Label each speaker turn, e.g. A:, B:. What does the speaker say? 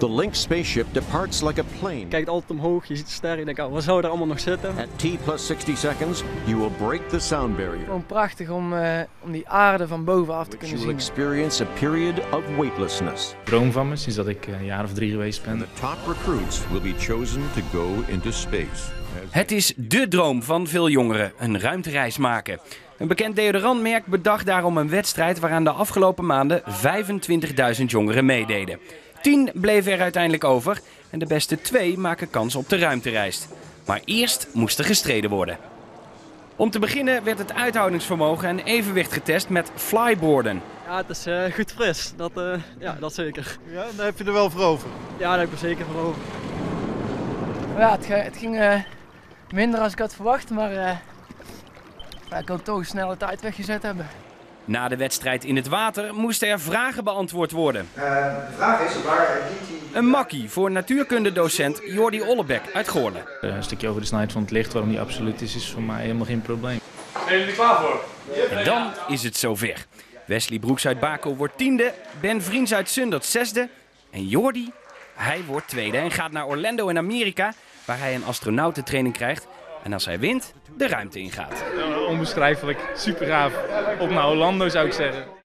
A: The Link spaceship departs like a plane.
B: Kijkt altijd omhoog, je ziet de sterren. Je denkt, oh, wat zou er allemaal nog zitten?
A: At T plus 60 seconds, you will break the sound barrier.
C: Gewoon prachtig om, uh, om die aarde van bovenaf te kunnen
A: you will
C: zien.
A: experience a period of weightlessness.
D: droom van me sinds dat ik een jaar of drie geweest ben.
A: The top recruits will be chosen to go into space.
E: Het is dé droom van veel jongeren, een ruimtereis maken. Een bekend deodorantmerk bedacht daarom een wedstrijd waaraan de afgelopen maanden 25.000 jongeren meededen. 10 bleven er uiteindelijk over en de beste twee maken kans op de ruimtereis. Maar eerst moest er gestreden worden. Om te beginnen werd het uithoudingsvermogen en evenwicht getest met flyboarden.
B: Ja, het is eh, goed fris. Dat, eh, ja, dat zeker.
F: Ja, daar heb je er wel voor over.
B: Ja, daar heb ik er zeker voor over.
C: Ja, het, ging eh, minder als ik had verwacht, maar eh, ik hoop toch een snelle tijd weggezet hebben.
E: Na de wedstrijd in het water moesten er vragen beantwoord worden.
G: de vraag is, waar liet hij...
E: Een makkie voor natuurkundedocent Jordi Ollebek uit Goorlen.
D: Eh, Een stukje over de snelheid van het licht, waarom die absoluut is, is voor mij helemaal geen probleem.
E: En dan is het zover. Wesley Broeks uit Bakel wordt tiende, Ben Vriends uit Sundert zesde en Jordi, hij wordt tweede en gaat naar Orlando in Amerika, waar hij een astronautentraining krijgt en als hij wint, de ruimte ingaat.
D: onbeschrijfelijk, super gaaf. Op naar Orlando zou ik zeggen.